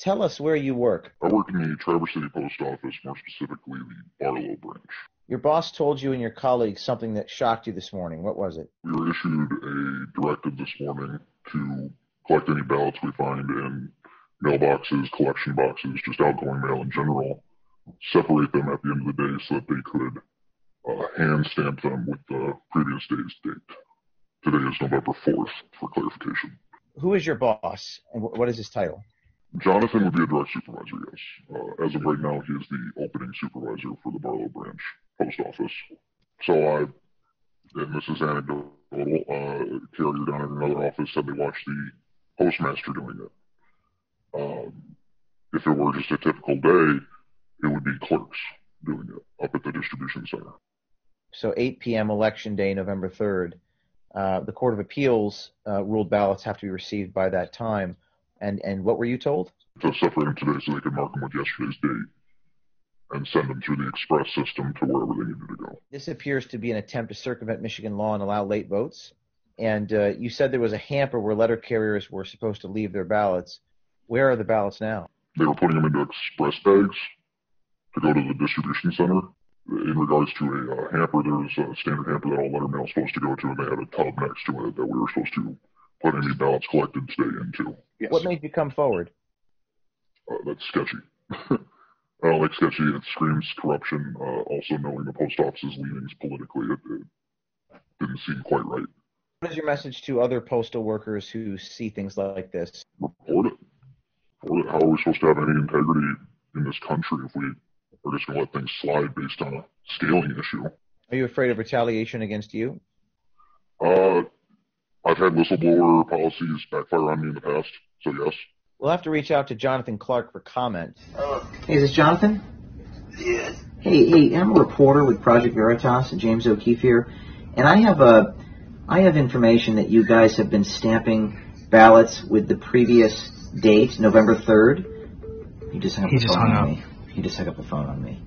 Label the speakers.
Speaker 1: Tell us where you work.
Speaker 2: I work in the Traverse City Post Office, more specifically the Barlow branch.
Speaker 1: Your boss told you and your colleagues something that shocked you this morning. What was it?
Speaker 2: We were issued a directive this morning to collect any ballots we find in mailboxes, collection boxes, just outgoing mail in general, separate them at the end of the day so that they could uh, hand stamp them with the previous day's date. Today is November 4th for clarification.
Speaker 1: Who is your boss and what is his title?
Speaker 2: Jonathan would be a direct supervisor, yes. Uh, as of right now, he is the opening supervisor for the Barlow branch post office. So I, and this is anecdotal, uh, carrier down at another office said they watched the postmaster doing it. Um, if it were just a typical day, it would be clerks doing it up at the distribution center.
Speaker 1: So 8 p.m. election day, November 3rd. Uh, the Court of Appeals uh, ruled ballots have to be received by that time. And and what were you told?
Speaker 2: To separate them today so they could mark them with yesterday's date and send them through the express system to wherever they needed to go.
Speaker 1: This appears to be an attempt to circumvent Michigan law and allow late votes. And uh, you said there was a hamper where letter carriers were supposed to leave their ballots. Where are the ballots now?
Speaker 2: They were putting them into express bags to go to the distribution center. In regards to a uh, hamper, there's a standard hamper that all letter mail is supposed to go to, and they had a tub next to it that we were supposed to put any ballots collected today into.
Speaker 1: Yes. What made you come forward?
Speaker 2: Uh, that's sketchy. I don't like sketchy. It screams corruption. Uh, also, knowing the post office's leanings politically, it, it didn't seem quite right.
Speaker 1: What is your message to other postal workers who see things like this?
Speaker 2: Report it. Report it. How are we supposed to have any integrity in this country if we are just going to let things slide based on a scaling issue?
Speaker 1: Are you afraid of retaliation against you?
Speaker 2: Uh, I've had whistleblower policies backfire on me in the past, so yes.
Speaker 1: We'll have to reach out to Jonathan Clark for comment.
Speaker 3: Uh, hey, is this Jonathan?
Speaker 4: Yes.
Speaker 3: Hey, hey, I'm a reporter with Project Veritas, James O'Keefe here, and I have a, I have information that you guys have been stamping ballots with the previous date, November 3rd.
Speaker 5: He just hung up he the phone
Speaker 3: on me. He just hung up the phone on me.